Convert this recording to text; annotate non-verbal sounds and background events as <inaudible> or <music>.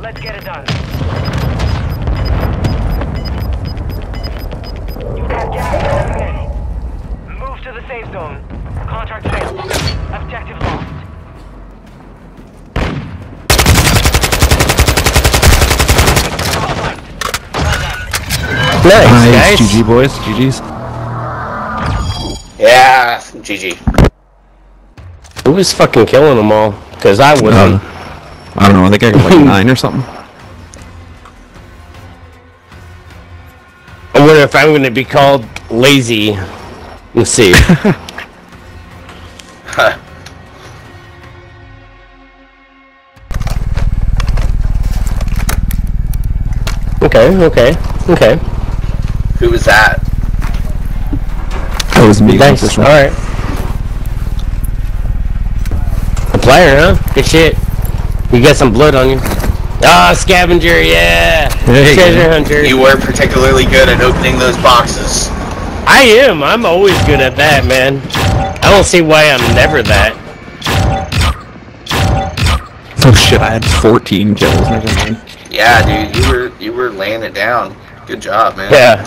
Let's get it done. You got gas moving in. Move to the safe zone. Contract failed. Objective lost. Top flight. Well done. Nice, Nice, guys. GG boys, GG's. Yeah. GG. Who was fucking killing them all? Cause I wasn't. Um, I don't know. I think I got like <laughs> nine or something. I wonder if I'm gonna be called lazy. Let's see. <laughs> okay, okay, okay. Who was that? That was me. Nice. This All one. right. A player, huh? Good shit. You got some blood on you. Ah, scavenger, yeah. There you go. Treasure hunter. You were particularly good at opening those boxes. I am. I'm always good at that, man. I don't see why I'm never that. Oh shit! I had 14 kills. Never. Yeah, dude, you were you were laying it down. Good job, man. Yeah.